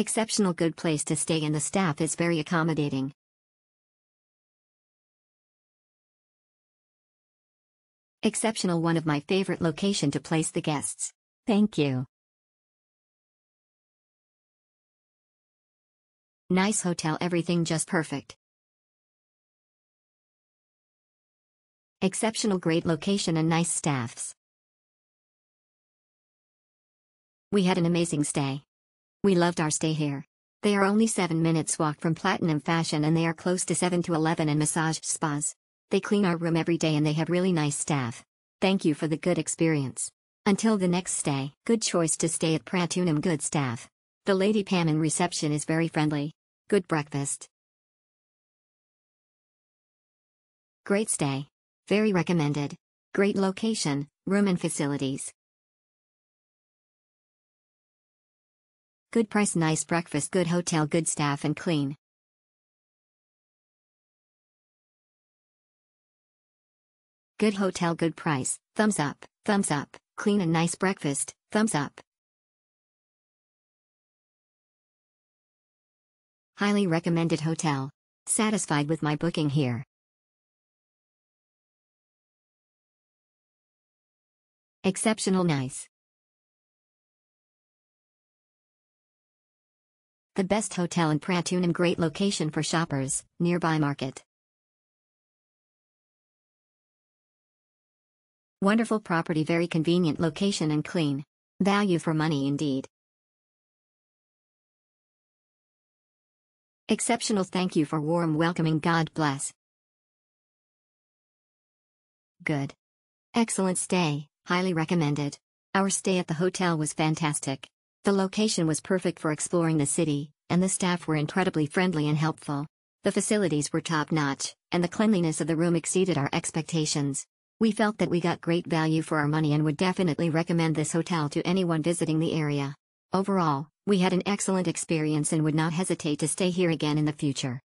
Exceptional good place to stay and the staff is very accommodating. Exceptional one of my favorite location to place the guests. Thank you. Nice hotel everything just perfect. Exceptional great location and nice staffs. We had an amazing stay. We loved our stay here. They are only 7 minutes walk from Platinum Fashion and they are close to 7 to 11 and massage spas. They clean our room every day and they have really nice staff. Thank you for the good experience. Until the next stay, good choice to stay at Pratunam good staff. The lady Pam in reception is very friendly. Good breakfast. Great stay. Very recommended. Great location, room and facilities. Good price nice breakfast good hotel good staff and clean. Good hotel good price, thumbs up, thumbs up, clean and nice breakfast, thumbs up. Highly recommended hotel. Satisfied with my booking here. Exceptional nice. The best hotel in Pratunam great location for shoppers, nearby market. Wonderful property very convenient location and clean. Value for money indeed. Exceptional thank you for warm welcoming God bless. Good. Excellent stay, highly recommended. Our stay at the hotel was fantastic. The location was perfect for exploring the city, and the staff were incredibly friendly and helpful. The facilities were top notch, and the cleanliness of the room exceeded our expectations. We felt that we got great value for our money and would definitely recommend this hotel to anyone visiting the area. Overall, we had an excellent experience and would not hesitate to stay here again in the future.